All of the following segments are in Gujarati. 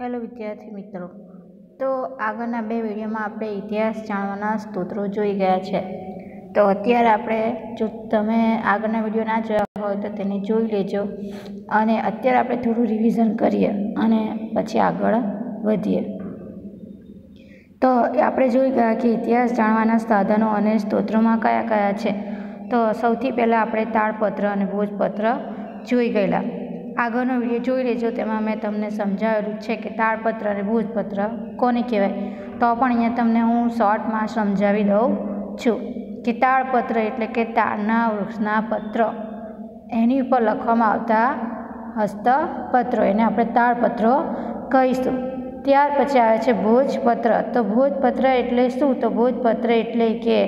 હેલો વિદ્યાર્થી મિત્રો. તો આગળના બે વિડીયોમાં આપણે ઇતિહાસ જાણવાના સ્તોત્રો જોઈ ગયા છે. તો અત્યારે આપણે જો તમે આગળના વીડિયો ના જોયા હોય તો તેને જોઈ લેજો. અને અત્યારે આપણે થોડું રિવિઝન કરીએ અને પછી આગળ વધીએ. તો આપણે જોઈ ગયા કે ઇતિહાસ જાણવાના સાધનો અને સ્તોત્રોમાં કયા કયા છે. તો સૌથી પહેલાં આપણે તાળપત્ર અને ભોજપત્ર જોઈ ગયેલા. આગળનો વીડિયો જોઈ લેજો, તેમાં મેં તમને સમજાવેલું છે કે તાળપત્ર અને ભોજપત્ર કોને કહેવાય. તો પણ અહીંયા તમને હું શોર્ટમાં સમજાવી દઉં છું કે તાળપત્ર એટલે કે તાળના વૃક્ષના પત્ર. એની ઉપર લખવામાં આવતા હસ્તપત્રો, એને આપણે તાળપત્રો કહીશું. ત્યાર પછી આવે છે ભોજપત્ર. તો ભોજપત્ર એટલે શું? તો ભોજપત્ર એટલે કે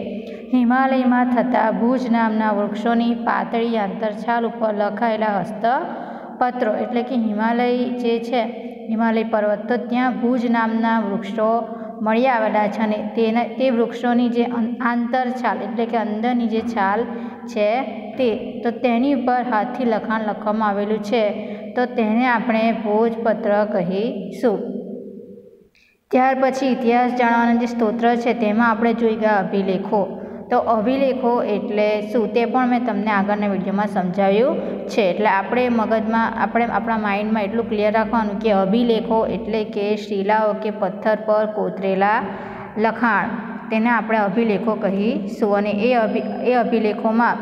હિમાલયમાં થતા ભુજ નામના વૃક્ષોની પાતળી આંતરછાલ ઉપર લખાયેલા હસ્તપત્રો એટલે કે હિમાલય જે છે, હિમાલય પર્વત, તો ત્યાં ભુજ નામના વૃક્ષો મળી આવેલા છે અને તેના, તે વૃક્ષોની જે આંતરછાલ એટલે કે અંદરની જે છાલ છે તે, તો તેની ઉપર હાથથી લખાણ લખવામાં આવેલું છે. તો તેને આપણે ભોજપત્ર કહીશું. ત્યાર પછી ઇતિહાસ જાણવાના જે સ્તોત્ર છે તેમાં આપણે જોઈ ગયા અભિલેખો. તો અભિલેખો એટલે શું તે પણ મેં તમને આગળના વિડીયોમાં સમજાવ્યું છે. એટલે આપણે મગજમાં, આપણે આપણા માઇન્ડમાં એટલું ક્લિયર રાખવાનું કે અભિલેખો એટલે કે શિલાઓ કે પથ્થર પર કોતરેલા લખાણ. તેને આપણે અભિલેખો કહીશું અને એ અભિ, એ અભિલેખોમાં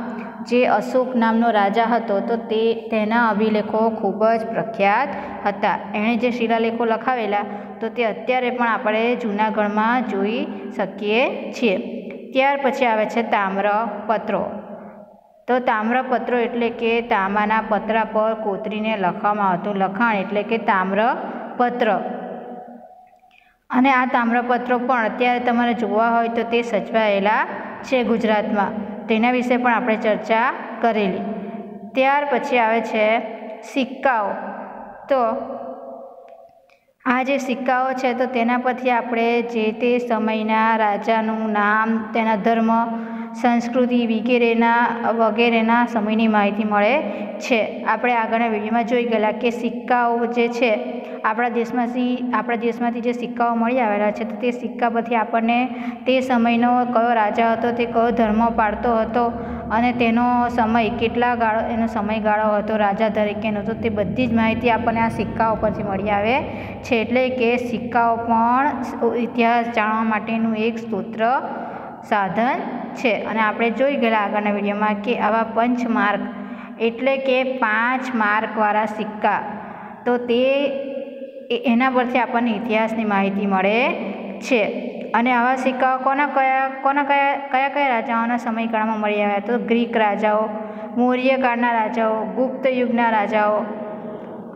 જે અશોક નામનો રાજા હતો તો તે, તેના અભિલેખો ખૂબ જ પ્રખ્યાત હતા. એણે જે શિલાલેખો લખાવેલા તો તે અત્યારે પણ આપણે જૂનાગઢમાં જોઈ શકીએ છીએ. ત્યાર પછી આવે છે તામ્રપત્રો. તો તામ્રપત્રો એટલે કે તાંબાના પતરા પર કોતરીને લખવામાં આવતું લખાણ એટલે કે તામ્રપત્ર. અને આ તામ્રપત્રો પણ અત્યારે તમારે જોવા હોય તો તે સચવાયેલા છે ગુજરાતમાં. તેના વિશે પણ આપણે ચર્ચા કરેલી. ત્યાર પછી આવે છે સિક્કાઓ. તો આ જે સિક્કાઓ છે, તો તેના પરથી આપણે જે તે સમયના રાજાનું નામ, તેના ધર્મ સંસ્કૃતિ વગેરેના વગેરેના સમયની માહિતી મળે છે. આપણે આગળના વિડીયોમાં જોઈ ગયેલા કે સિક્કાઓ જે છે, આપણા દેશમાંથી આપણા દેશમાંથી જે સિક્કાઓ મળી આવેલા છે, તો તે સિક્કા પરથી આપણને તે સમયનો કયો રાજા હતો, તે કયો ધર્મ પાળતો હતો અને તેનો સમય, કેટલા ગાળો, એનો સમયગાળો હતો, રાજા તરીકેનો, તો તે બધી જ માહિતી આપણને આ સિક્કાઓ પરથી મળી આવે છે. એટલે કે સિક્કાઓ પણ ઇતિહાસ જાણવા માટેનું એક સ્તોત્ર સાધન છે. અને આપણે જોઈ ગયેલા આગળના વિડીયોમાં કે આવા પંચમાર્ક એટલે કે પાંચ માર્કવાળા સિક્કા. તો તે એના પરથી આપણને ઇતિહાસની માહિતી મળે છે. અને આવા સિક્કાઓ કોના કયા કોના કયા કયા કયા રાજાઓના સમયગાળામાં મળી આવ્યા? તો ગ્રીક રાજાઓ મૌર્યકાળના રાજાઓ, ગુપ્ત યુગના રાજાઓ.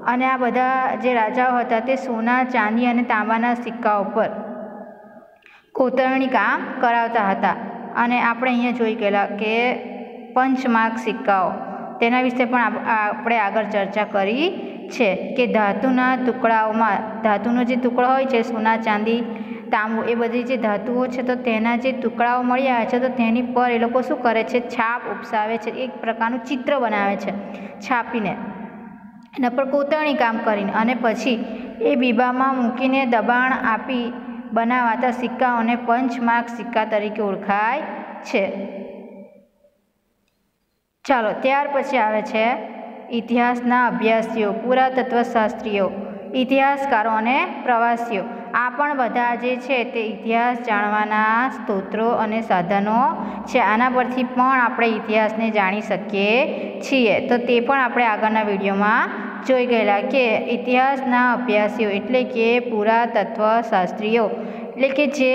અને આ બધા જે રાજાઓ હતા તે સોના, ચાંદી અને તાંબાના સિક્કાઓ પર કોતરણી કામ કરાવતા હતા. અને આપણે અહીંયા જોઈ ગયેલા કે પંચમાર્ક સિક્કાઓ. તેના વિશે પણ આપણે આગળ ચર્ચા કરી છે કે ધાતુના ટુકડાઓમાં, ધાતુનો જે ટુકડો હોય છે, સોના, ચાંદી, તાંબુ, એ બધી જે ધાતુઓ છે, તો તેના જે ટુકડાઓ મળ્યા છે, તો તેની પર એ લોકો શું કરે છે? છાપ ઉપસાવે છે, એક પ્રકારનું ચિત્ર બનાવે છે, છાપીને. એના પર કોતરણી કામ કરીને અને પછી એ બીબામાં મૂકીને દબાણ આપી બનાવાતા સિક્કાઓને પંચમાર્ક સિક્કા તરીકે ઓળખાય છે. ચાલો, ત્યાર પછી આવે છે ઇતિહાસના અભ્યાસીઓ, પુરાતત્વશાસ્ત્રીઓ, ઇતિહાસકારો અને પ્રવાસીઓ. આ પણ બધા જે છે તે ઇતિહાસ જાણવાના સ્તોત્રો અને સાધનો છે. આના પરથી પણ આપણે ઇતિહાસને જાણી શકીએ છીએ. તો તે પણ આપણે આગળના વિડીયોમાં જોઈ ગયેલા કે ઇતિહાસના અભ્યાસીઓ એટલે કે પુરાતત્વશાસ્ત્રીઓ એટલે કે જે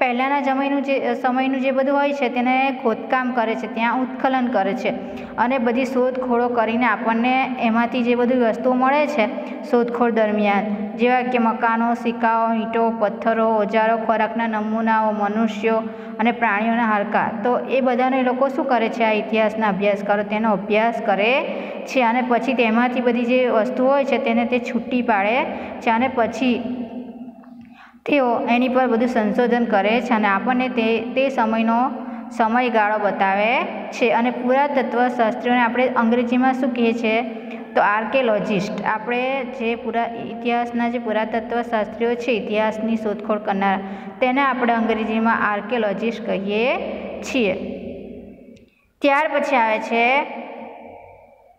પહેલાંના જમયનું જે સમયનું જે બધું હોય છે, તેને ખોદકામ કરે છે, ત્યાં ઉત્ખનન કરે છે. અને બધી શોધખોળો કરીને આપણને એમાંથી જે બધી વસ્તુઓ મળે છે, શોધખોળ દરમિયાન, જેવા કે મકાનો, સિક્કાઓ, ઈંટો, પથ્થરો, ઓજારો, ખોરાકના નમૂનાઓ, મનુષ્યો અને પ્રાણીઓના હાડકા તો એ બધાને લોકો શું કરે છે? આ ઇતિહાસના અભ્યાસકારો તેનો અભ્યાસ કરે છે અને પછી તેમાંથી બધી જે વસ્તુઓ હોય છે, તેને તે છૂટી પાડે છે અને પછી તેઓ એની પર બધું સંશોધન કરે છે અને આપણને તે તે સમયનો સમયગાળો બતાવે છે. અને પુરાતત્વશાસ્ત્રીઓને આપણે અંગ્રેજીમાં શું કહીએ છીએ તો આર્કેલોજિસ્ટ આપણે જે પુરા, ઇતિહાસના જે પુરાતત્વશાસ્ત્રીઓ છે, ઇતિહાસની શોધખોળ કરનાર, તેને આપણે અંગ્રેજીમાં આર્કેલોજિસ્ટ કહીએ છીએ. ત્યાર પછી આવે છે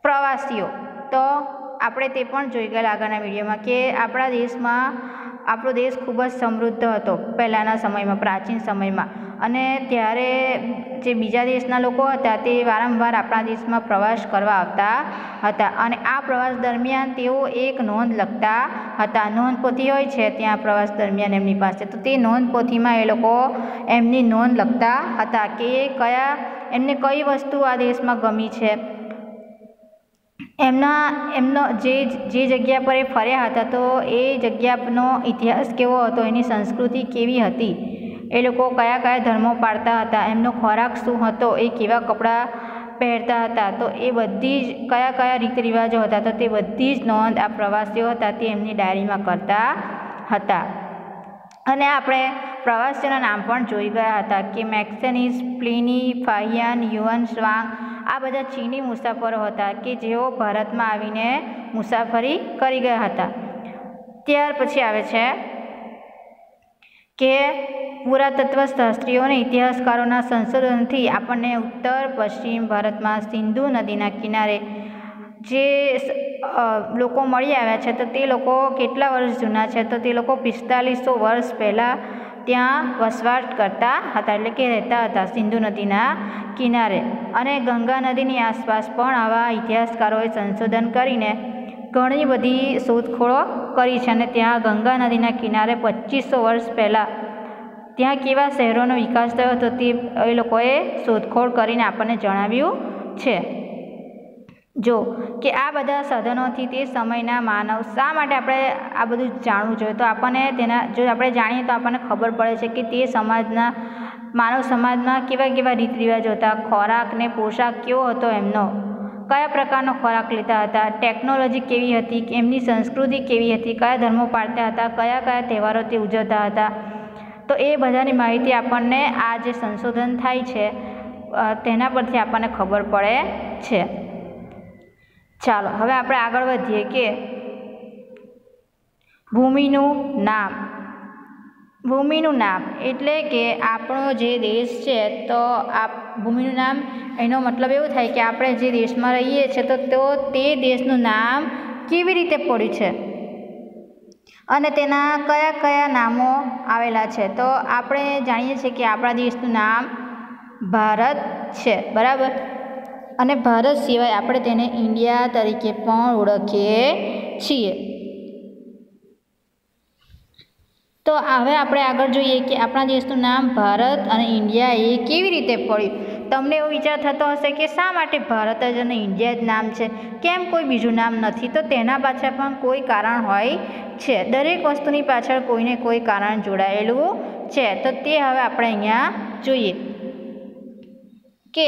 પ્રવાસીઓ. તો આપણે તે પણ જોઈ ગયેલા આગળના વિડીયોમાં કે આપણા દેશમાં, આપણો દેશ ખૂબ જ સમૃદ્ધ હતો પહેલાંના સમયમાં, પ્રાચીન સમયમાં. અને ત્યારે જે બીજા દેશના લોકો હતા તે વારંવાર આપણા દેશમાં પ્રવાસ કરવા આવતા હતા. અને આ પ્રવાસ દરમિયાન તેઓ એક નોંધ લખતા હતા. નોંધપોથી હોય છે ત્યાં પ્રવાસ દરમિયાન એમની પાસે. તો તે નોંધપોથીમાં એ લોકો એમની નોંધ લખતા હતા કે કયા, એમને કઈ વસ્તુ આ દેશમાં ગમી છે? એમના, એમનો જે જે જગ્યા પર એ ફર્યા હતા, તો એ જગ્યાનો ઇતિહાસ કેવો હતો? એની સંસ્કૃતિ કેવી હતી? એ લોકો કયા કયા ધર્મો પાળતા હતા? એમનો ખોરાક શું હતો? એ કેવા કપડાં પહેરતા હતા? તો એ બધી જ, કયા કયા રીત રિવાજો હતા? તો તે બધી જ નોંધ આ પ્રવાસીઓ હતા તે એમની ડાયરીમાં કરતા હતા. અને આપણે પ્રવાસીઓના નામ પણ જોઈ ગયા હતા કે મેક્સેનિસ પ્લિની, ફાહિયાન, યુઅન સ્વાંગ આ બધા ચીની મુસાફરો હતા કે જેઓ ભારતમાં આવીને મુસાફરી કરી ગયા હતા. ત્યાર પછી આવે છે કે પુરાતત્વ શાસ્ત્રીઓ ઇતિહાસકારોના સંશોધનથી આપણને ઉત્તર પશ્ચિમ ભારતમાં સિંધુ નદીના કિનારે જે લોકો મળી આવ્યા છે, તો તે લોકો કેટલા વર્ષ જૂના છે? તો તે લોકો પિસ્તાલીસો વર્ષ પહેલાં ત્યાં વસવાટ કરતા હતા, એટલે કે રહેતા હતા સિંધુ નદીના કિનારે. અને ગંગા નદીની આસપાસ પણ આવા ઇતિહાસકારોએ સંશોધન કરીને ઘણી બધી શોધખોળો કરી છે, અને ત્યાં ગંગા નદીના કિનારે પચીસો વર્ષ પહેલાં ત્યાં કેવા શહેરોનો વિકાસ થયો હતો તે એ લોકોએ શોધખોળ કરીને આપણને જણાવ્યું છે. જો કે આ બધા સાધનોથી તે સમયના માનવ શા માટે આપણે આ બધું જાણવું જોઈએ? તો આપણને તેના, જો આપણે જાણીએ તો આપણને ખબર પડે છે કે તે સમાજના, માનવ સમાજમાં કેવા કેવા રીત રિવાજો હતા? ખોરાક ને પોશાક કેવો હતો એમનો? કયા પ્રકારનો ખોરાક લેતા હતા? ટેકનોલોજી કેવી હતી? એમની સંસ્કૃતિ કેવી હતી? કયા ધર્મો પાળતા હતા? કયા કયા તહેવારો તે ઉજવતા હતા? તો એ બધાની માહિતી આપણને આ જે સંશોધન થાય છે તેના પરથી આપણને ખબર પડે છે. ચાલો, હવે આપણે આગળ વધીએ કે ભૂમિનું નામ. ભૂમિનું નામ એટલે કે આપણો જે દેશ છે, તો આ ભૂમિનું નામ એનો મતલબ એવું થાય કે આપણે જે દેશમાં રહીએ છીએ, તો તો તે દેશનું નામ કેવી રીતે પડ્યું છે? અને તેના કયા કયા નામો આવેલા છે? તો આપણે જાણીએ છીએ કે આપણા દેશનું નામ ભારત છે, બરાબર? અને ભારત સિવાય આપણે તેને ઇન્ડિયા તરીકે પણ ઓળખીએ છીએ. તો હવે આપણે આગળ જોઈએ કે આપણા દેશનું નામ ભારત અને ઇન્ડિયા એ કેવી રીતે પડ્યું? તમને એવો વિચાર થતો હશે કે શા માટે ભારત જ અને ઇન્ડિયા જ નામ છે? કેમ કોઈ બીજું નામ નથી? તો તેના પાછળ પણ કોઈ કારણ હોય છે. દરેક વસ્તુની પાછળ કોઈને કોઈ કારણ જોડાયેલું છે. તો તે હવે આપણે અહીંયા જોઈએ કે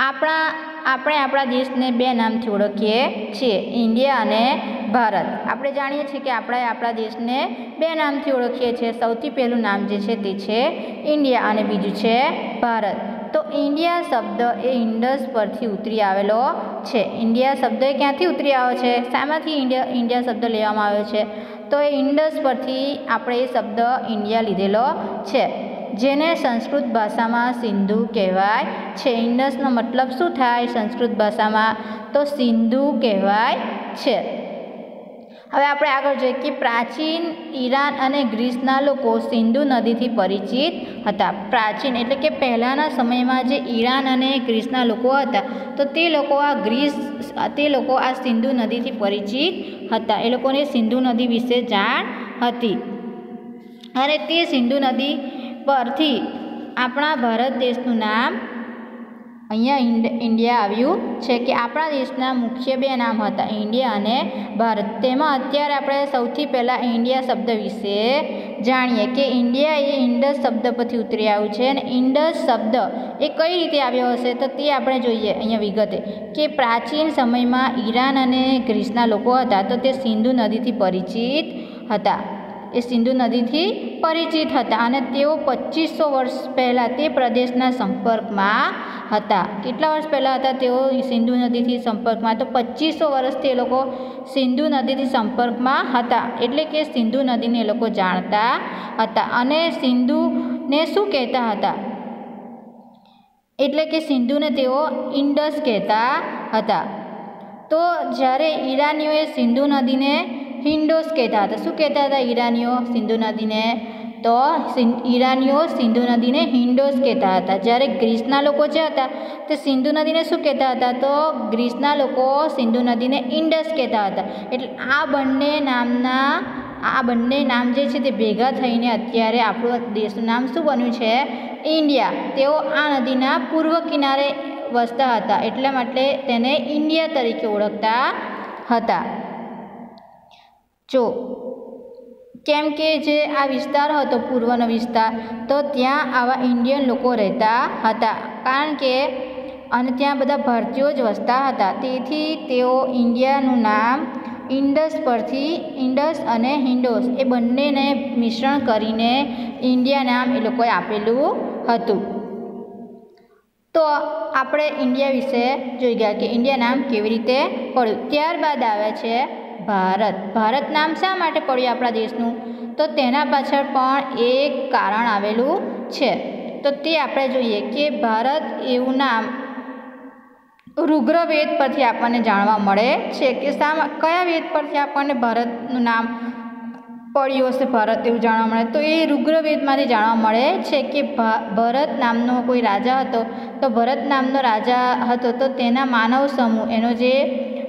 આપણા, આપણે આપણા દેશને બે નામથી ઓળખીએ છીએ, ઇન્ડિયા અને ભારત. આપણે જાણીએ છીએ કે આપણે આપણા દેશને બે નામથી ઓળખીએ છીએ. સૌથી પહેલું નામ જે છે તે છે ઇન્ડિયા અને બીજું છે ભારત. તો ઇન્ડિયા શબ્દ એ ઇન્ડસ પરથી ઉતરી આવેલો છે. ઇન્ડિયા શબ્દ એ ક્યાંથી ઉતરી આવ્યો છે? શામાંથી ઇન્ડિયા ઇન્ડિયા શબ્દ લેવામાં આવ્યો છે? તો એ ઇન્ડસ પરથી આપણે એ શબ્દ ઇન્ડિયા લીધેલો છે. જેને સંસ્કૃત ભાષામાં સિંધુ કહેવાય. છે ઇન્ડસનો મતલબ શું થાય સંસ્કૃત ભાષામાં? તો સિંધુ કહેવાય છે. હવે આપણે આગળ જોઈએ કે પ્રાચીન ઈરાન અને ગ્રીસના લોકો સિંધુ નદીથી પરિચિત હતા. પ્રાચીન એટલે કે પહેલાંના સમયમાં જે ઈરાન અને ગ્રીસના લોકો હતા, તો તે લોકો આ ગ્રીસ, તે લોકો આ સિંધુ નદીથી પરિચિત હતા. એ લોકોને સિંધુ નદી વિશે જાણ હતી. અને તે સિંધુ નદી પરથી આપણા ભારત દેશનું નામ અહીંયા ઇન્ડિયા આવ્યું છે કે આપણા દેશના મુખ્ય બે નામ હતા, ઇન્ડિયા અને ભારત. તેમાં અત્યારે આપણે સૌથી પહેલાં ઇન્ડિયા શબ્દ વિશે જાણીએ કે ઇન્ડિયા એ ઇન્ડસ શબ્દ પરથી ઉતરી આવ્યું છે અને ઇન્ડસ શબ્દ એ કઈ રીતે આવ્યો હશે તો તે આપણે જોઈએ અહીંયા વિગતે. કે પ્રાચીન સમયમાં ઈરાન અને ગ્રીસના લોકો હતા તો તે સિંધુ નદીથી પરિચિત હતા. એ સિંધુ નદીથી પરિચિત હતા અને તેઓ પચીસો વર્ષ પહેલાં તે પ્રદેશના સંપર્કમાં હતા. કેટલા વર્ષ પહેલાં હતા તેઓ સિંધુ નદીથી સંપર્કમાં? તો પચીસો વર્ષથી એ લોકો સિંધુ નદીથી સંપર્કમાં હતા. એટલે કે સિંધુ નદીને એ લોકો જાણતા હતા અને સિંધુને શું કહેતા હતા? એટલે કે સિંધુને તેઓ ઇન્ડસ કહેતા હતા. તો જ્યારે ઈરાનીઓએ સિંધુ નદીને હિન્ડોસ કહેતા હતા શું કહેતા હતા ઈરાનીઓ સિંધુ નદીને તો ઈરાનીઓ સિંધુ નદીને હિન્ડોસ કહેતા હતા જ્યારે ગ્રીસના લોકો જે હતા તે સિંધુ નદીને શું કહેતા હતા તો ગ્રીસના લોકો સિંધુ નદીને ઇન્ડસ કહેતા હતા એટલે આ બંને નામના આ બંને નામ જે છે તે ભેગા થઈને અત્યારે આપણું દેશનું નામ શું બન્યું છે ઇન્ડિયા તેઓ આ નદીના પૂર્વ કિનારે વસતા હતા એટલા માટે તેને ઇન્ડિયા તરીકે ઓળખતા હતા જો, કેમ કે જે આ વિસ્તાર હતો, પૂર્વનો વિસ્તાર, તો ત્યાં આવા ઇન્ડિયન લોકો રહેતા હતા. કારણ કે, અને ત્યાં બધા ભારતીયો જ વસતા હતા. તેથી તેઓ ઇન્ડિયાનું નામ ઇન્ડસ પરથી ઇન્ડસ અને હિન્ડોસ એ બંનેને મિશ્રણ કરીને ઇન્ડિયા નામ એ લોકોએ આપેલું હતું. તો આપણે ઇન્ડિયા વિશે જોઈ ગયા કે ઇન્ડિયા નામ કેવી રીતે પડ્યું. ત્યારબાદ આવે છે ભારત. ભારત નામ શા માટે પડ્યું આપણા દેશનું? તો તેના પાછળ પણ એક કારણ આવેલું છે. તો તે આપણે જોઈએ કે ભારત એવું નામ રુદ્રવેદ પરથી આપણને જાણવા મળે છે કે શા કયા વેદ પરથી આપણને ભારતનું નામ પડ્યું હશે, ભારત એવું જાણવા મળે? તો એ રુદ્રવેદમાંથી જાણવા મળે છે કે ભરત નામનો કોઈ રાજા હતો. તો ભરત નામનો રાજા હતો તો તેના માનવ સમૂહ, એનો જે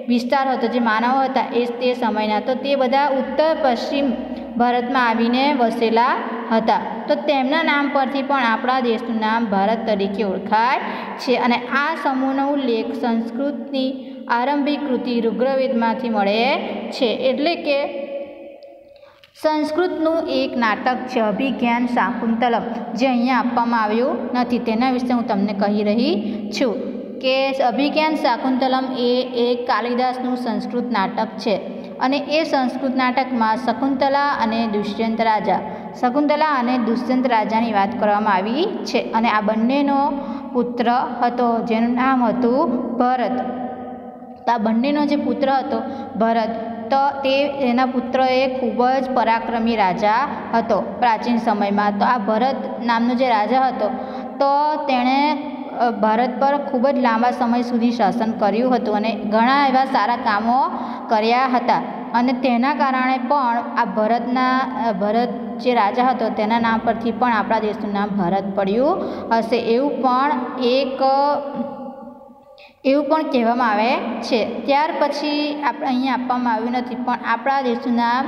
વિસ્તાર હતો, જે માનવો હતા, એ તે સમયના, તો તે બધા ઉત્તર પશ્ચિમ ભારતમાં આવીને વસેલા હતા. તો તેમના નામ પરથી પણ આપણા દેશનું નામ ભારત તરીકે ઓળખાય છે અને આ સમૂહનો ઉલ્લેખ સંસ્કૃતની આરંભિક કૃતિ ઋગ્રવેદમાંથી મળે છે. એટલે કે સંસ્કૃતનું એક નાટક છે, અભિજ્ઞાન શાકુંતલમ, જે અહીંયા આપવામાં આવ્યું નથી. તેના વિશે હું તમને કહી રહી છું. કે અભિજ્ઞાન શાકુંતલમ એ એક કાલિદાસનું સંસ્કૃત નાટક છે અને એ સંસ્કૃત નાટકમાં શકુંતલા અને દુષ્યંત રાજા, શકુંતલા અને દુષ્યંત રાજાની વાત કરવામાં આવી છે અને આ બંનેનો પુત્ર હતો જેનું નામ હતું ભરત. તો આ બંનેનો જે પુત્ર હતો ભરત, તો તે એના પુત્ર એ ખૂબ જ પરાક્રમી રાજા હતો પ્રાચીન સમયમાં. તો આ ભરત નામનો જે રાજા હતો, તો તેણે ભારત પર ખૂબ જ લાંબા સમય સુધી શાસન કર્યું હતું અને ઘણા એવા સારા કામો કર્યા હતા. અને તેના કારણે પણ આ ભરતના ભરત જે રાજા હતો તેના નામ પરથી પણ આપણા દેશનું નામ ભારત પડ્યું હશે એવું પણ એક એવું પણ કહેવામાં આવે છે. ત્યાર પછી આપણે અહીંયા આપવામાં આવ્યું નથી પણ આપણા દેશનું નામ,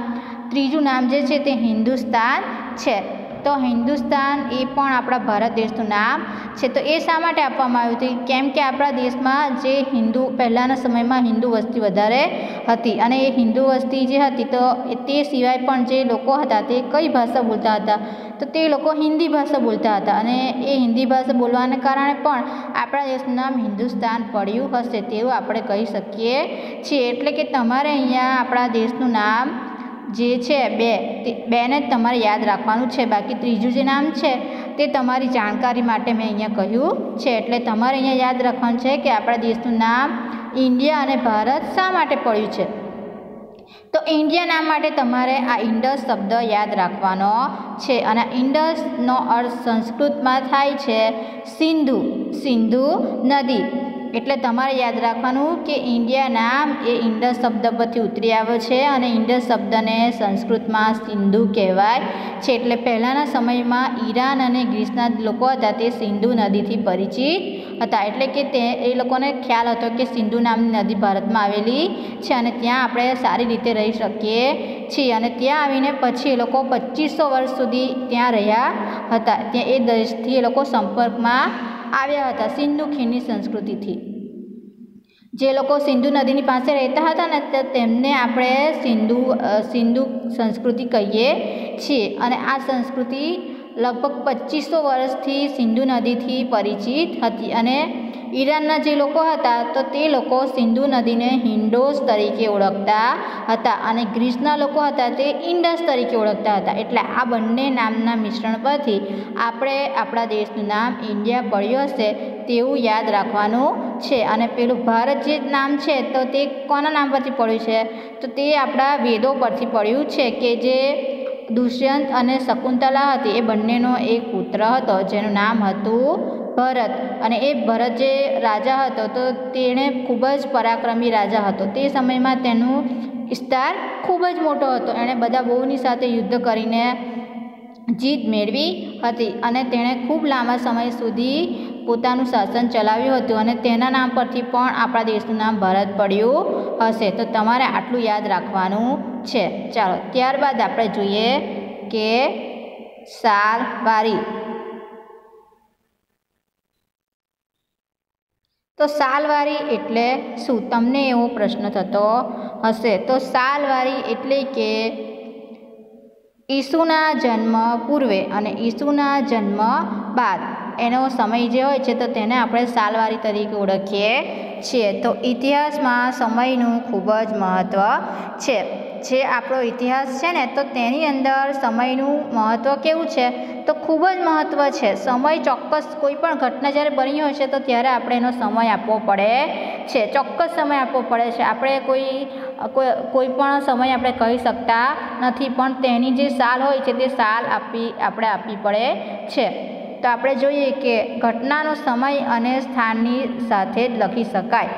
ત્રીજું નામ જે છે તે હિન્દુસ્તાન છે. તો હિન્દુસ્તાન એ પણ આપણા ભારત દેશનું નામ છે. તો એ શા માટે આપવામાં આવ્યું હતું? કેમ કે આપણા દેશમાં જે હિન્દુ, પહેલાંના સમયમાં હિન્દુ વસ્તી વધારે હતી અને એ હિન્દુ વસ્તી જે હતી તો તે સિવાય પણ જે લોકો હતા તે કઈ ભાષા બોલતા હતા? તો તે લોકો હિન્દી ભાષા બોલતા હતા અને એ હિન્દી ભાષા બોલવાને કારણે પણ આપણા દેશનું નામ હિન્દુસ્તાન પડ્યું હશે તેવું આપણે કહી શકીએ છીએ. એટલે કે તમારે અહીંયા આપણા દેશનું નામ જે છે બે, તે બેને જ તમારે યાદ રાખવાનું છે. બાકી ત્રીજું જે નામ છે, તે તમારી જાણકારી માટે મેં અહીંયા કહ્યું છે. એટલે તમારે અહીંયા યાદ રાખવાનું છે કે આપણા દેશનું નામ ઇન્ડિયા અને ભારત શા માટે પડ્યું છે? તો ઇન્ડિયા નામ માટે તમારે આ ઇન્ડસ શબ્દ યાદ રાખવાનો છે અને ઇન્ડસનો અર્થ સંસ્કૃતમાં થાય છે સિંધુ સિંધુ નદી. એટલે તમારે યાદ રાખવાનું કે ઇન્ડિયા નામ એ ઇન્ડસ શબ્દ પરથી ઉતરી આવ્યો છે અને ઇન્ડસ શબ્દને સંસ્કૃતમાં સિંધુ કહેવાય છે. એટલે પહેલાંના સમયમાં ઈરાન અને ગ્રીસના લોકો હતા તે સિંધુ નદીથી પરિચિત હતા. એટલે કે તે, એ લોકોને ખ્યાલ હતો કે સિંધુ નામની નદી ભારતમાં આવેલી છે અને ત્યાં આપણે સારી રીતે રહી શકીએ છીએ. અને ત્યાં આવીને પછી એ લોકો પચીસો વર્ષ સુધી ત્યાં રહ્યા હતા. ત્યાં એ દેશથી એ લોકો સંપર્કમાં આવ્યા હતા સિંધુ ખીણની સંસ્કૃતિથી. જે લોકો સિંધુ નદીની પાસે રહેતા હતા ને તેમને આપણે સિંધુ સિંધુ સંસ્કૃતિ કહીએ છીએ. અને આ સંસ્કૃતિ લગભગ પચીસો વર્ષથી સિંધુ નદીથી પરિચિત હતી અને ઈરાનના જે લોકો હતા, તો તે લોકો સિંધુ નદીને હિન્ડોસ તરીકે ઓળખતા હતા અને ગ્રીસના લોકો હતા તે ઇન્ડસ તરીકે ઓળખતા હતા. એટલે આ બંને નામના મિશ્રણ પરથી આપણે આપણા દેશનું નામ ઇન્ડિયા પડ્યું હશે તેવું યાદ રાખવાનું છે. અને પેલું ભારત જે નામ છે, તો તે કોના નામ પરથી પડ્યું છે? તો તે આપણા વેદો પરથી પડ્યું છે કે જે દુષ્યંત અને શકુંતલા હતી. એ બંનેનો એક પુત્ર હતો, જેનું નામ હતું ભરત. અને એ ભરત જે રાજા હતો, તો તેણે ખૂબ જ પરાક્રમી રાજા હતો. તે સમયમાં તેનું વિસ્તાર ખૂબ જ મોટો હતો. એણે બધા બહુની સાથે યુદ્ધ કરીને જીત મેળવી હતી અને તેણે ખૂબ લાંબા સમય સુધી પોતાનું શાસન ચલાવ્યું હતું અને તેના નામ પરથી પણ આપણા દેશનું નામ ભારત પડ્યું હશે. તો તમારે આટલું યાદ રાખવાનું છે. ચાલો, ત્યારબાદ આપણે જોઈએ કે સાલવારી તો સાલવારી એટલે શું? તમને એવો પ્રશ્ન થતો હશે. તો સાલવારી એટલે કે ઈસુના જન્મ પૂર્વે અને ઈસુના જન્મ બાદ. એનો સમય જે હોય છે તો તેને આપણે સાલવારી તરીકે ઓળખીએ છીએ. તો ઇતિહાસમાં સમયનું ખૂબ જ મહત્ત્વ છે. જે આપણો ઇતિહાસ છે ને, તો તેની અંદર સમયનું મહત્ત્વ કેવું છે? તો ખૂબ જ મહત્ત્વ છે. સમય ચોક્કસ કોઈ પણ ઘટના જ્યારે બની હોય છે, તો ત્યારે આપણે એનો સમય આપવો પડે છે. ચોક્કસ સમય આપવો પડે છે. આપણે કોઈ કોઈ પણ સમય આપણે કહી શકતા નથી, પણ તેની જે સાલ હોય છે, તે સાલ આપી, આપણે આપવી પડે છે. તો આપણે જોઈએ કે ઘટનાનો સમય અને સ્થાનની સાથે જ લખી શકાય.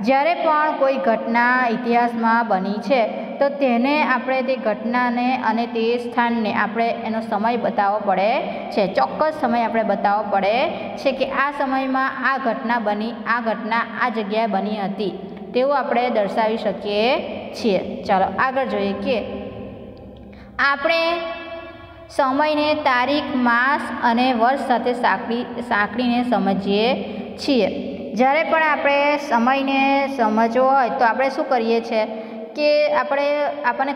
જ્યારે પણ કોઈ ઘટના ઇતિહાસમાં બની છે તો તેને આપણે તે ઘટનાને અને તે સ્થાનને આપણે એનો સમય બતાવવો પડે છે. ચોક્કસ સમય આપણે બતાવવો પડે છે કે આ સમયમાં આ ઘટના બની, આ ઘટના આ જગ્યાએ બની હતી. તેવું આપણે દર્શાવી શકીએ છીએ. ચાલો આગળ જોઈએ કે આપણે સમયને તારીખ, માસ અને વર્ષ સાથે સાંકળી, સાંકળીને સમજીએ છીએ. જ્યારે પણ આપણે સમયને સમજવો હોય તો આપણે શું કરીએ છીએ? કે આપણે, આપણને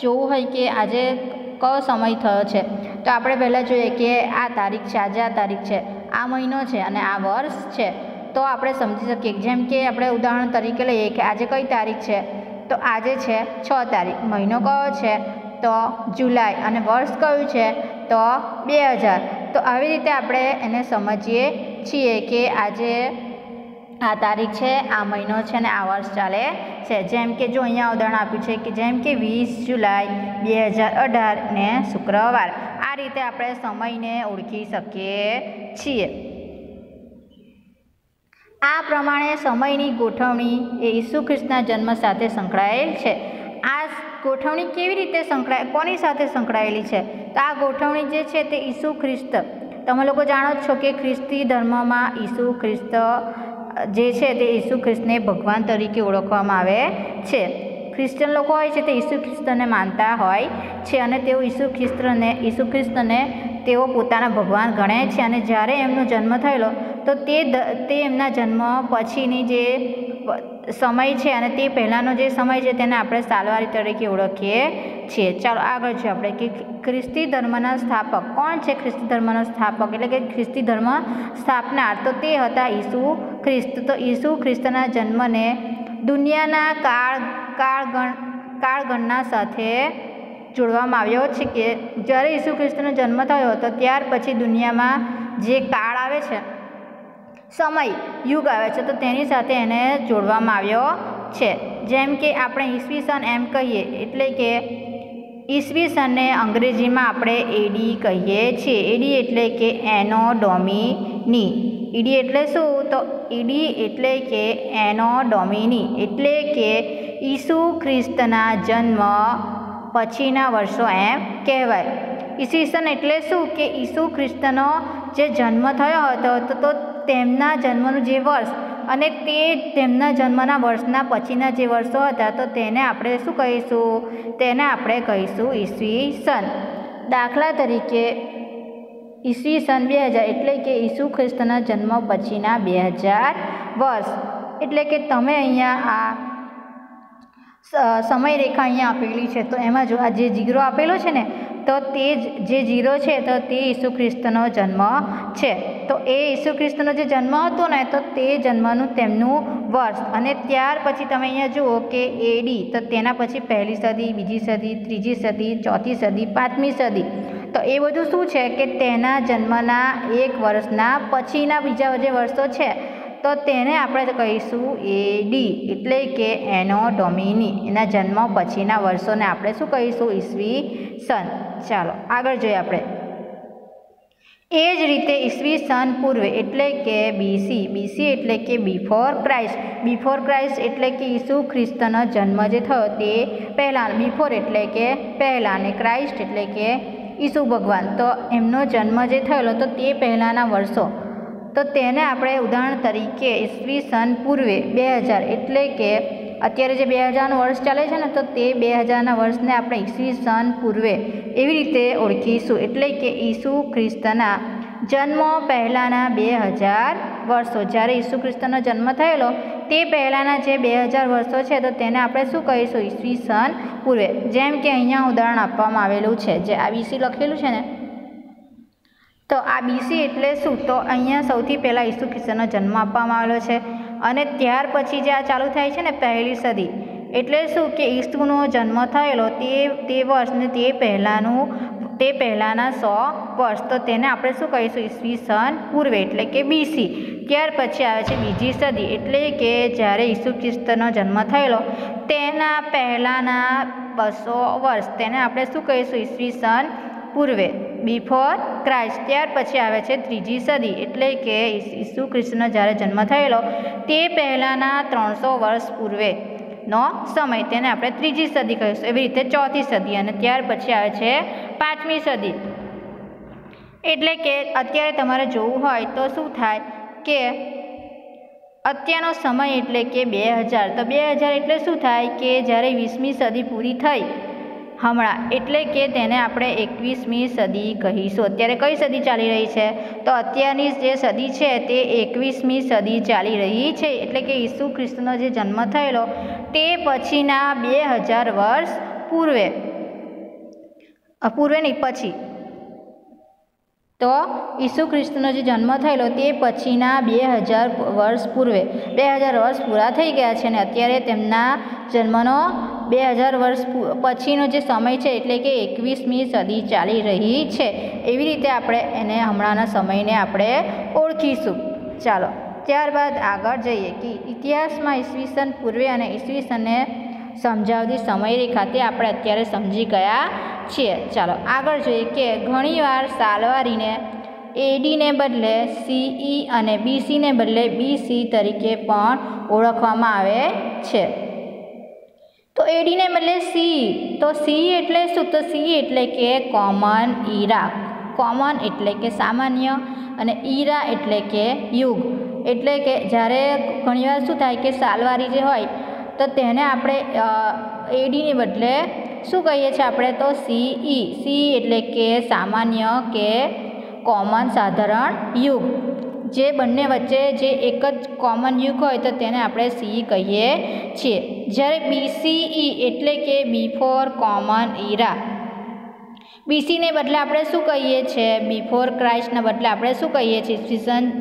જોવું હોય કે આજે કયો સમય થયો છે. તો આપણે પહેલાં જોઈએ કે આ તારીખ છે, આજે આ તારીખ છે, આ મહિનો છે અને આ વર્ષ છે. તો આપણે સમજી શકીએ જેમ કે આપણે ઉદાહરણ તરીકે લઈએ કે આજે કઈ તારીખ છે? તો આજે છે છ તારીખ, મહિનો કયો છે? તો જુલાઈ. અને વર્ષ કયું છે? તો બે હજાર. તો આવી રીતે આપણે એને સમજીએ છીએ કે આજે આ તારીખ છે, આ મહિનો છે ને આ વર્ષ ચાલે છે. જેમ કે જો અહીંયા ઉદાહરણ આપ્યું છે કે જેમ કે વીસ જુલાઈ બે હજાર અઢાર ને શુક્રવાર. આ રીતે આપણે સમયને ઓળખી શકીએ છીએ. આ પ્રમાણે સમયની ગોઠવણી એ ઈસુ ખ્રિસ્તના જન્મ સાથે સંકળાયેલ છે. આ ગોઠવણી કેવી રીતે સંકળાય, કોની સાથે સંકળાયેલી છે? તો આ ગોઠવણી જે છે તે ઈસુ ખ્રિસ્ત. તમે લોકો જાણો છો કે ખ્રિસ્તી ધર્મમાં ઈસુ ખ્રિસ્ત જે છે તે ઈસુ ખ્રિસ્તને ભગવાન તરીકે ઓળખવામાં આવે છે. ખ્રિશ્ચન લોકો હોય છે તે ઈસુ ખ્રિસ્તને માનતા હોય છે અને તેઓ ઈસુ ખ્રિસ્તને ઈસુ ખ્રિસ્તને તેઓ પોતાના ભગવાન ગણે છે અને જ્યારે એમનો જન્મ થયેલો, તો તે તે એમના જન્મ પછીની જે સમય છે અને તે પહેલાંનો જે સમય છે તેને આપણે સાલવારી તરીકે ઓળખીએ છીએ. ચાલો આગળ છે આપણે કે ખ્રિસ્તી ધર્મના સ્થાપક, કોણ છે ખ્રિસ્તી ધર્મનો સ્થાપક? એટલે કે ખ્રિસ્તી ધર્મ સ્થાપનાર. તો તે હતા ઈસુ ખ્રિસ્ત તો ઈસુ ખ્રિસ્તના જન્મને દુનિયાના કાળ કાળગણ કાળગણના સાથે જોડવામાં આવ્યો છે કે જ્યારે ઈસુ ખ્રિસ્તનો જન્મ થયો હતો, ત્યાર પછી દુનિયામાં જે કાળ આવે છે, સમય, યુગ આવે છે, તો તેની સાથે એને જોડવામાં આવ્યો છે. જેમ કે આપણે ઈસવીસન એમ કહીએ, એટલે કે ઈસવીસનને અંગ્રેજીમાં આપણે એડી કહીએ છીએ. એડી એટલે કે એનો ડોમિની ઈડી એટલે શું? તો ઈડી એટલે કે એનો ડોમિની એટલે કે ઈસુ ખ્રિસ્તના જન્મ પછીના વર્ષો એમ કહેવાય. ઈસવીસન એટલે શું? કે ઈસુ ખ્રિસ્તનો જે જન્મ થયો હતો, તો તેમના જન્મનું જે વર્ષ અને તે તેમના જન્મના વર્ષના પછીના જે વર્ષો હતા, તો તેને આપણે શું કહીશું? તેને આપણે કહીશું ઈસવી સન દાખલા તરીકે ઈસવી સન બે હજાર એટલે કે ઈસુ ખ્રિસ્તના જન્મ પછીના બે હજાર વર્ષ. એટલે કે તમે અહીંયા આ સમયરેખા અહીંયા આપેલી છે. તો એમાં જો આ જે જીરો આપેલો છે ને, તો તે જ, જે જીરો છે, તો તે ઈસુ ખ્રિસ્તનો જન્મ છે. તો એ ઈસુ ખ્રિસ્તનો જે જન્મ હતો ને, તો તે જન્મનું તેમનું વર્ષ. અને ત્યાર પછી તમે અહીંયા જુઓ કે એડી તો તેના પછી પહેલી સદી, બીજી સદી, ત્રીજી સદી, ચોથી સદી, પાંચમી સદી. તો એ બધું શું છે કે તેના જન્મના એક વર્ષના પછીના બીજા જે વર્ષો છે, તો તેને આપણે કહીશું એડી એટલે કે એનો ડોમિની એના જન્મ પછીના વર્ષોને આપણે શું કહીશું? ઈસવી સન. ચાલો, આગળ જોઈએ આપણે. એ જ રીતે ઈસવી સન પૂર્વે એટલે કે બીસી બીસી એટલે કે બિફોર ક્રાઇસ્ટ બિફોર ક્રાઇસ્ટ એટલે કે ઈસુ ખ્રિસ્તનો જન્મ જે થયો તે પહેલાં બિફોર એટલે કે પહેલાં અને ક્રાઇસ્ટ એટલે કે ઈસુ ભગવાન. તો એમનો જન્મ જે થયેલો તો તે પહેલાંના વર્ષો. તો તેને આપણે ઉદાહરણ તરીકે ઈસવી સન પૂર્વે બે હજાર, એટલે કે અત્યારે જે બે હજારનું વર્ષ ચાલે છે ને, તો તે બે હજારના વર્ષને આપણે ઈસવી સન પૂર્વે એવી રીતે ઓળખીશું. એટલે કે ઈસુ ખ્રિસ્તના જન્મ પહેલાંના બે હજાર વર્ષો. જ્યારે ઈસુ ખ્રિસ્તનો જન્મ થયેલો, તે પહેલાંના જે બે હજાર વર્ષો છે, તો તેને આપણે શું કહીશું? ઈસવી સન પૂર્વે. જેમ કે અહીંયા ઉદાહરણ આપવામાં આવેલું છે. જે આ બીસી લખેલું છે ને? તો આ બીસી એટલે શું? તો અહીંયા સૌથી પહેલાં ઈસુ ખ્રિસ્તનો જન્મ આપવામાં આવેલો છે. અને ત્યાર પછી જે આ ચાલુ થાય છે ને, પહેલી સદી. એટલે શું? કે ઈસુનો જન્મ થયેલો તે તે વર્ષને તે પહેલાંનું તે પહેલાંના સો વર્ષ, તો તેને આપણે શું કહીશું? ઈસવી સન પૂર્વે, એટલે કે બીસી ત્યાર પછી આવે છે બીજી સદી, એટલે કે જ્યારે ઈસુ ખ્રિસ્તનો જન્મ થયેલો. તેના પહેલાંના બસો વર્ષ, તેને આપણે શું કહીશું? ઈસવી સન પૂર્વે બિફોર ક્રાઇસ્ટ ત્યાર પછી આવે છે ત્રીજી સદી, એટલે કે ઈસુ ખ્રિસ્તનો જ્યારે જન્મ થયેલો, તે પહેલાંના ત્રણસો વર્ષ પૂર્વે. નો સમય. તેને આપણે ત્રીજી સદી કહીશું. એવી રીતે ચોથી સદી અને ત્યાર પછી આવે છે પાંચમી સદી. એટલે કે અત્યારે તમારે જોવું હોય તો શું થાય કે અત્યારનો સમય એટલે કે બે હજાર. તો બે હજાર એટલે શું થાય કે જ્યારે વીસમી સદી પૂરી થઈ હમણાં, એટલે કે તેને આપણે એકવીસમી સદી કહીશું. અત્યારે કઈ સદી ચાલી રહી છે? તો અત્યારની જે સદી છે, તે એકવીસમી સદી ચાલી રહી છે. એટલે કે ઈસુ ખ્રિસ્તનો જે જન્મ થયેલો, તે પછીના બે હજાર વર્ષ પૂર્વે. પૂર્વે નહીં, પછી. તો ઈસુ ખ્રિસ્તનો જે જન્મ થયેલો, તે પછીના બે હજાર વર્ષ પૂર્વે. બે હજાર વર્ષ પૂરા થઈ ગયા છે અને અત્યારે તેમના જન્મનો બે હજાર વર્ષ પછીનો જે સમય છે એટલે કે એકવીસમી સદી ચાલી રહી છે. એવી રીતે આપણે એને હમણાંના સમયને આપણે ઓળખીશું. ચાલો, ત્યારબાદ આગળ જઈએ કે ઇતિહાસમાં ઈસવીસન પૂર્વે અને ઈસવીસનને સમજાવતી સમયરેખા તે આપણે અત્યારે સમજી ગયા છીએ. ચાલો, આગળ જોઈએ કે ઘણીવાર સાલવારીને એડીને બદલે સીઈ અને બીસીને બદલે બીસી તરીકે પણ ઓળખવામાં આવે છે. તો એડીને બદલે સી તો સી એટલે શું? તો સી એટલે કે કોમન ઈરા કોમન એટલે કે સામાન્ય અને ઈરા એટલે કે યુગ. એટલે કે જ્યારે ઘણીવાર શું થાય કે સાલવારી જે હોય, તો તેને આપણે એડીને બદલે શું કહીએ છીએ આપણે તો સીઈ સી એટલે કે સામાન્ય કે કોમન સાધારણ યુગ. જે બંને વચ્ચે જે એક જ કોમન યુગ હોય તો તેને આપણે સી કહીએ છીએ. જ્યારે બીસીઈ એટલે કે બિફોર કોમન ઈરા બીસીને બદલે આપણે શું કહીએ છીએ? બિફોર ક્રાઇસ્ટના બદલે આપણે શું કહીએ છીએ? ઈસવીસન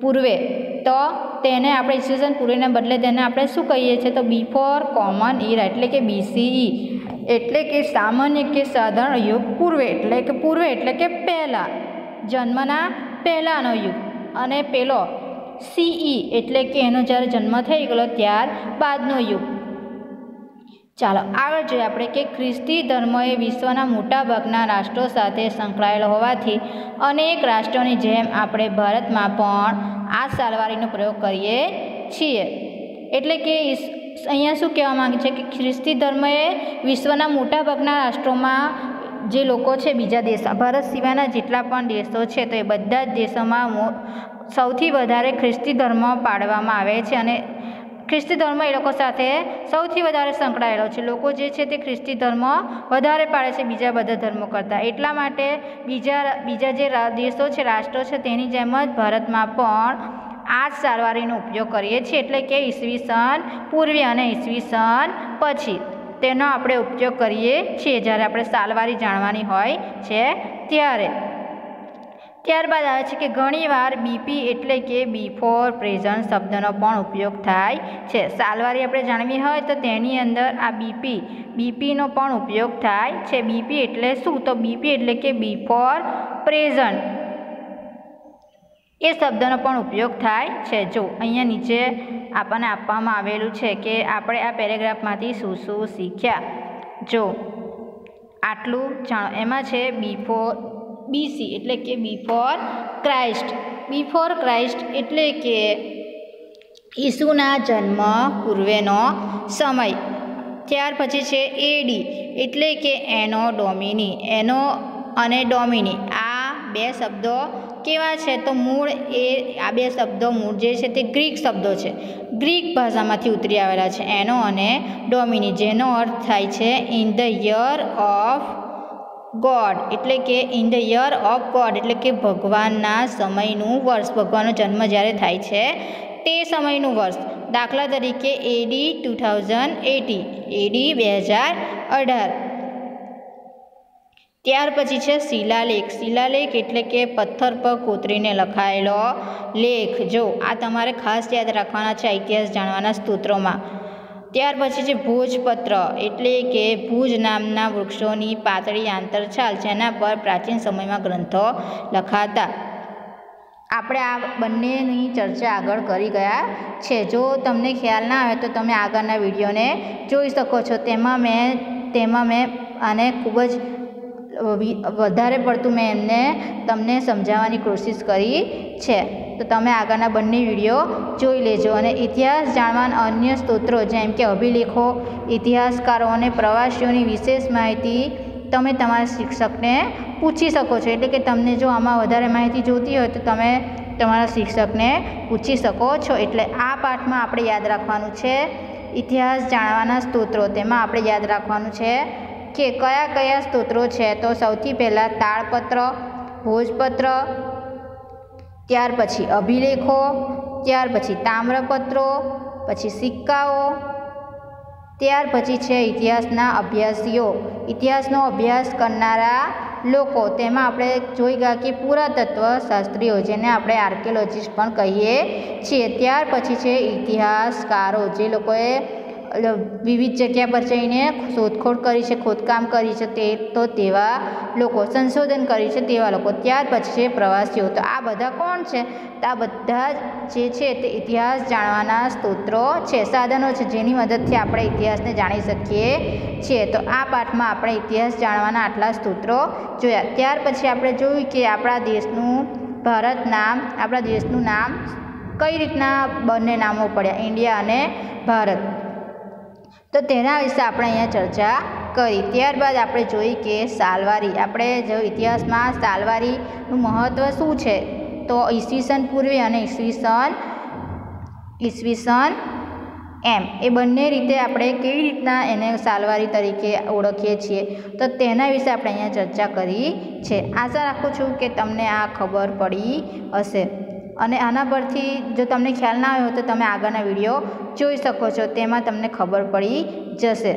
પૂર્વે. તો તેને આપણે ઈસવીસન પૂર્વેને બદલે તેને આપણે શું કહીએ છીએ? તો બિફોર કોમન ઈરા એટલે કે બીસીઈ એટલે કે સામાન્ય કે સાધારણ યુગ પૂર્વે. એટલે કે પૂર્વે એટલે કે પહેલાં. જન્મના પહેલાંનો યુગ. અને પેલો સીઈ એટલે કે એનો જ્યારે જન્મ થઈ ગયેલો ત્યાર બાદનો યુગ. ચાલો, આગળ જોઈએ આપણે કે ખ્રિસ્તી ધર્મ એ વિશ્વના મોટાભાગના રાષ્ટ્રો સાથે સંકળાયેલો હોવાથી અનેક રાષ્ટ્રોની જેમ આપણે ભારતમાં પણ આ સાલવારીનો પ્રયોગ કરીએ છીએ. એટલે કે અહીંયા શું કહેવા માગે છે કે ખ્રિસ્તી ધર્મએ વિશ્વના મોટાભાગના રાષ્ટ્રોમાં જે લોકો છે બીજા દેશ, ભારત સિવાયના જેટલા પણ દેશો છે, તો એ બધા જ દેશોમાં સૌથી વધારે ખ્રિસ્તી ધર્મ પાળવામાં આવે છે અને ખ્રિસ્તી ધર્મ એ લોકો સાથે સૌથી વધારે સંકળાયેલો છે. લોકો જે છે તે ખ્રિસ્તી ધર્મ વધારે પાળે છે, બીજા બધા ધર્મો કરતાં. એટલા માટે બીજા બીજા જે દેશો છે, રાષ્ટ્રો છે, તેની જેમ જ ભારતમાં પણ આ જ સારવારીનો ઉપયોગ કરીએ છીએ. એટલે કે ઈસવીસન પૂર્વે અને ઈસવીસન પછી. તેનો આપણે ઉપયોગ કરીએ છીએ. જ્યારે આપણે સાલવારી જાણવાની હોય છે, ત્યારે. ત્યારબાદ આવે છે કે ઘણીવાર બીપી એટલે કે બિફોર પ્રેઝન્ટ શબ્દનો પણ ઉપયોગ થાય છે. સાલવારી આપણે જાણવી હોય તો તેની અંદર આ બીપી બીપીનો પણ ઉપયોગ થાય છે. બીપી એટલે શું? તો બીપી એટલે કે બિફોર પ્રેઝન્ટ એ શબ્દનો પણ ઉપયોગ થાય છે. જો અહીંયા નીચે આપણને આપવામાં આવેલું છે કે આપણે આ પેરેગ્રાફમાંથી શું શું શીખ્યા. જો આટલું જાણો. એમાં છે બિફોર બીસી એટલે કે બિફોર ક્રાઇસ્ટ બિફોર ક્રાઇસ્ટ એટલે કે ઈસુના જન્મ પૂર્વેનો સમય. ત્યાર પછી છે એડી એટલે કે એનો ડોમિની. એનો અને ડોમિની. આ બે શબ્દો કેવા છે તો મૂળ એ આ બે શબ્દો મૂળ જે છે તે ગ્રીક શબ્દો છે. ગ્રીક ભાષામાંથી ઉતરી આવેલા છે એનો અને ડોમિની, જેનો અર્થ થાય છે in the year of God એટલે કે in the year of God એટલે કે ભગવાનના સમયનું વર્ષ, ભગવાનનો જન્મ જ્યારે થાય છે તે સમયનું વર્ષ. દાખલા તરીકે AD two thousand eighty AD બે હજાર અઢાર. ત્યાર પછી છે શિલાલેખ. શિલાલેખ એટલે કે પથ્થર પર કોતરીને લખાયેલો લેખ. જો, આ તમારે ખાસ યાદ રાખવાના છે ઇતિહાસ જાણવાના સ્તોત્રોમાં. ત્યાર પછી છે ભોજપત્ર એટલે કે ભુજ નામના વૃક્ષોની પાતળી આંતરછાલ જેના પર પ્રાચીન સમયમાં ગ્રંથો લખાતા. આપણે આ બંનેની ચર્ચા આગળ કરી ગયા છે. જો તમને ખ્યાલ ના આવે તો તમે આગળના વિડીયોને જોઈ શકો છો. તેમાં મેં તેમાં મેં આને ખૂબ જ વધારે પડતું મેં એમને તમને સમજાવવાની કોશિશ કરી છે. તો તમે આગળના બંને વીડિયો જોઈ લેજો અને ઇતિહાસ જાણવાના અન્ય સ્ત્રોતો જેમ કે અભિલેખો ઇતિહાસકારો અને પ્રવાસીઓની વિશેષ માહિતી તમે તમારા શિક્ષકને પૂછી શકો છો. એટલે કે તમને જો આમાં વધારે માહિતી જોઈતી હોય તો તમે તમારા શિક્ષકને પૂછી શકો છો. એટલે આ પાઠમાં આપણે યાદ રાખવાનું છે. ઇતિહાસ જાણવાના સ્તોત્રો તેમાં આપણે યાદ રાખવાનું છે. કે કયા કયા સ્તોત્રો છે? તો સૌથી પહેલાં તાળપત્ર, ભોજપત્ર, ત્યાર પછી અભિલેખો, ત્યાર પછી તામ્રપત્રો, પછી સિક્કાઓ, ત્યાર પછી છે ઇતિહાસના અભ્યાસીઓ. ઇતિહાસનો અભ્યાસ કરનારા લોકો, તેમાં આપણે જોઈ ગયા કે પુરાતત્વ શાસ્ત્રીઓ જેને આપણે આર્કિયોલોજીસ્ટ પણ કહીએ છીએ. ત્યાર પછી છે ઇતિહાસકારો, જે લોકોએ વિવિધ જગ્યા પર જઈને શોધખોળ કરી છે, ખોદકામ કરી છે તે તો તેવા લોકો સંશોધન કરી છે, તેવા લોકો ત્યાર પછી છે પ્રવાસીઓ. તો આ બધા કોણ છે? તો આ બધા જે છે તે ઇતિહાસ જાણવાના સ્તોત્રો છે, સાધનો છે જેની મદદથી આપણે ઇતિહાસને જાણી શકીએ છીએ. તો આ પાઠમાં આપણે ઇતિહાસ જાણવાના આટલા સ્તોત્રો જોયા. ત્યાર પછી આપણે જોયું કે આપણા દેશનું ભારત નામ, આપણા દેશનું નામ કઈ રીતના બંને નામો પડ્યા? ઇન્ડિયા અને ભારત. તો તેના વિશે આપણે અહીંયા ચર્ચા કરી. ત્યારબાદ આપણે જોઈ કે સાલવારી. આપણે જો ઇતિહાસમાં સાલવારીનું મહત્ત્વ શું છે? તો ઈસવીસન પૂર્વે અને ઈસવીસન ઈસવીસન એમ. એ બંને રીતે આપણે કેવી રીતના એને સાલવારી તરીકે ઓળખીએ છીએ? તો તેના વિશે આપણે અહીંયા ચર્ચા કરી છે. આશા રાખું છું કે તમને આ ખબર પડી હશે. અને આના પરથી જો તમને ખ્યાલ ના આવ્યો તો તમે આગળના વીડિયો જોઈ શકો છો, તેમાં તમને ખબર પડી જશે.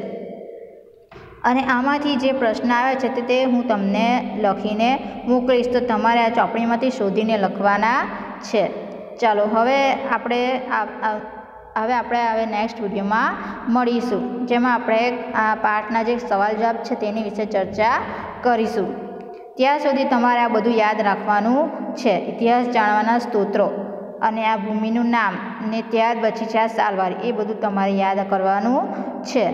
અને આમાંથી જે પ્રશ્ન આવે છે તે હું તમને લખીને મોકલીશ. તો તમારે આ ચોપડીમાંથી શોધીને લખવાના છે. ચાલો, હવે આપણે હવે આપણે હવે નેક્સ્ટ વિડીયોમાં મળીશું, જેમાં આપણે આ પાઠના જે સવાલ જવાબ છે તેની વિશે ચર્ચા કરીશું. ત્યાં સુધી તમારે આ બધું યાદ રાખવાનું છે. ઇતિહાસ જાણવાના સ્તોત્રો અને આ ભૂમિનું નામ ને ત્યાર પછી છે આ સાલવારી એ બધું તમારે યાદ કરવાનું છે.